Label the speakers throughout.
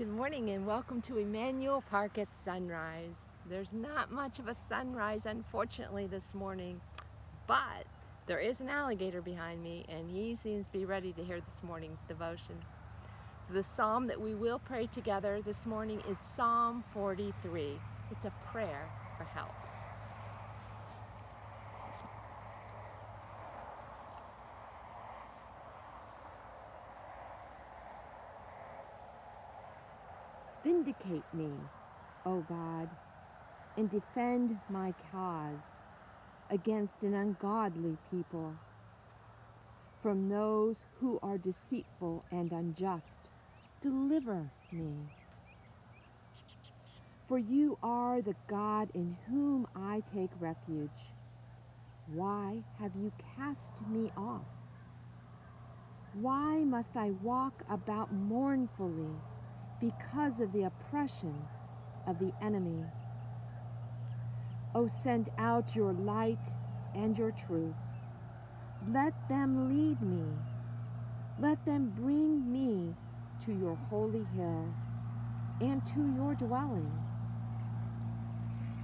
Speaker 1: Good morning and welcome to Emmanuel Park at sunrise. There's not much of a sunrise unfortunately this morning, but there is an alligator behind me and he seems to be ready to hear this morning's devotion. The psalm that we will pray together this morning is Psalm 43. It's a prayer for help. Vindicate me, O God, and defend my cause against an ungodly people, from those who are deceitful and unjust. Deliver me. For you are the God in whom I take refuge. Why have you cast me off? Why must I walk about mournfully? Because of the oppression of the enemy. O oh, send out your light and your truth. Let them lead me. Let them bring me to your holy hill and to your dwelling.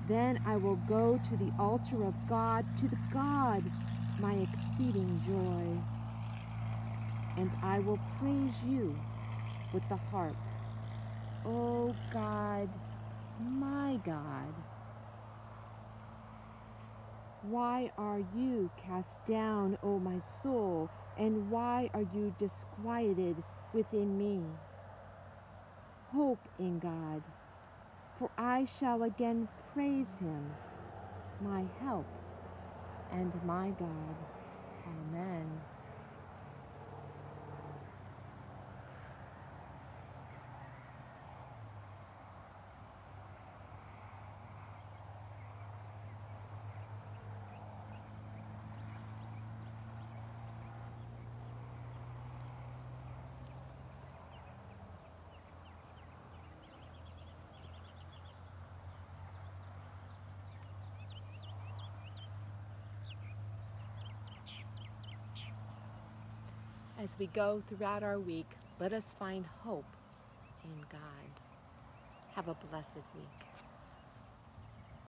Speaker 1: Then I will go to the altar of God, to the God, my exceeding joy. And I will praise you with the harp Oh God, my God, why are you cast down, O my soul, and why are you disquieted within me? Hope in God, for I shall again praise him, my help and my God. Amen. As we go throughout our week, let us find hope in God. Have a blessed week.